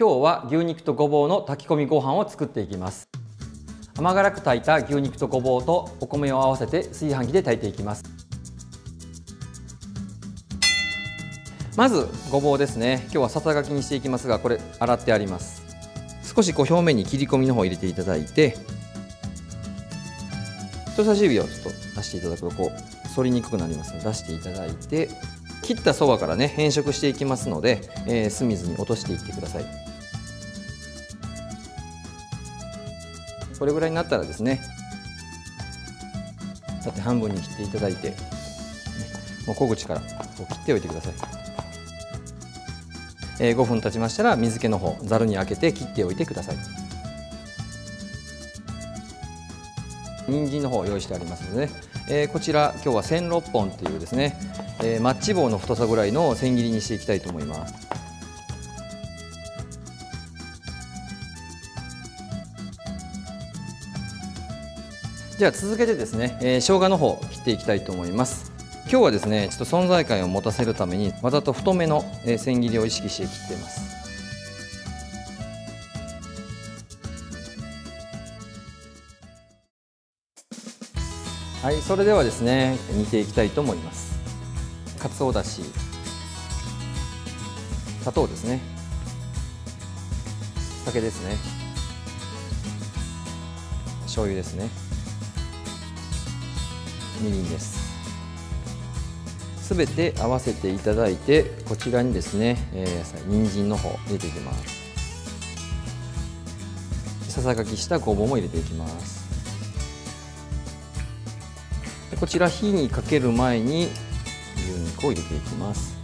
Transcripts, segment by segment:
今日は牛肉とごぼうの炊き込みご飯を作っていきます。甘辛く炊いた牛肉とごぼうとお米を合わせて炊飯器で炊いていきます。まずごぼうですね。今日はささがきにしていきますがこれ洗ってあります。少しこう表面に切り込みの方を入れていただいて人差し指をちょっと出していただくとこう反りにくくなりますので出していただいて切ったそばからね変色していきますので、えー、酢水に落としていってください。これぐらいになったらですね縦半分に切っていただいて、もう小口からこう切っておいてください、えー、5分経ちましたら水気の方ざるにあけて切っておいてください。人参の方用意してありますので、ね、えー、こちら今日は1006本っていうですね、えー、マッチ棒の太さぐらいの千切りにしていきたいと思います。じゃあ続けてですね、えー、生姜の方切っていきたいと思います。今日はですねちょっと存在感を持たせるためにわざと太めの千切りを意識して切っています。はいそれではですね煮ていきたいと思います。かつおだし砂糖ですね。酒ですね。醤油ですね。みりんです。すべて合わせていただいてこちらにですね、えー、野菜人参の方入れていきます。ささがきしたごぼうも入れていきます。こちら火にかける前に牛肉を入れていきます。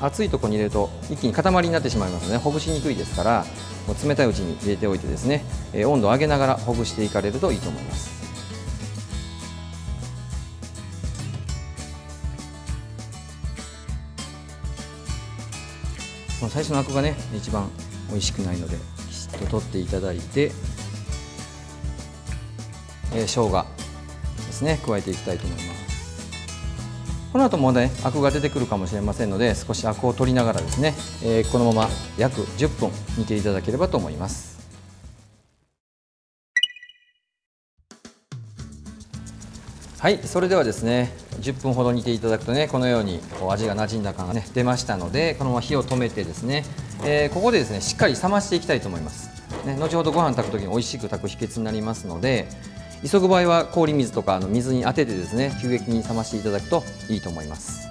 熱いところに入れると一気に塊になってしまいますので、ほぐしにくいですからもう冷たいうちに入れておいてですね、え温度を上げながらほぐしていかれるといいと思います。最初のアクがね一番美味しくないのできちっと取っていただいて、えー、生姜ですね加えていきたいと思います。この後もねアクが出てくるかもしれませんので少しアクを取りながらですね、えー、このまま約10分煮ていただければと思います。はいそれではですね10分ほど煮ていただくとねこのようにこう味が馴染んだ感がね出ましたのでこのまま火を止めてですね、えー、ここでですねしっかり冷ましていきたいと思います。ね、後ほどご飯炊く時に美味しく炊く秘訣になりますので急ぐ場合は氷水とかあの水に当ててですね急激に冷ましていただくといいと思います。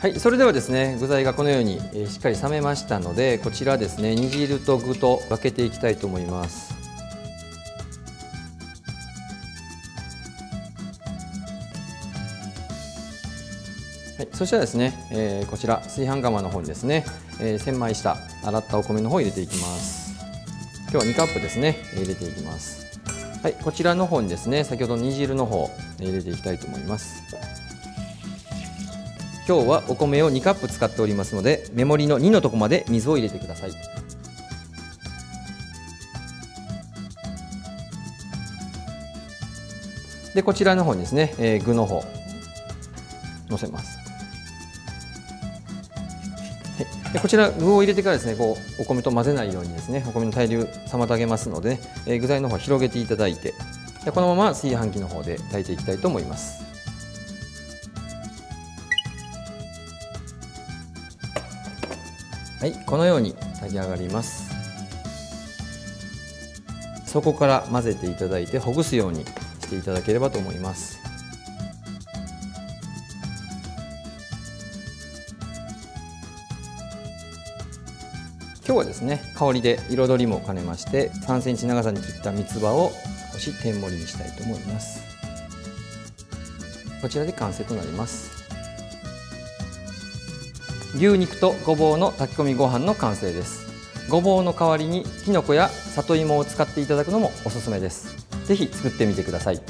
はいそれではですね具材がこのように、えしっかり冷めましたのでこちらですね煮汁と具と分けていきたいと思います。はい、そしたらですね、えー、こちら炊飯釜の方にですね、えー、千枚した洗ったお米の方を入れていきます。今日は2カップですね。入れていきます。はいこちらの方にですね先ほど煮汁の方入れていきたいと思います。今日はお米を2カップ使っておりますのでメモリの2のとこまで水を入れてください。でこちらの方にですね、えー、具の方のせます。でこちら具を入れてからですねこうお米と混ぜないようにですねお米の対流妨げますので、ね、えー、具材の方広げていただいてでこのまま炊飯器の方で炊いていきたいと思います。はいこのように炊き上がります。そこから混ぜていただいてほぐすようにしていただければと思います。今日はですね香りで彩りも兼ねまして3センチ長さに切った三つ葉を少し天盛りにしたいと思います。こちらで完成となります。牛肉とごぼうの炊き込みご飯の完成です。ごぼうの代わりにきのこや里芋を使っていただくのもおすすめです。ぜひ作ってみてください。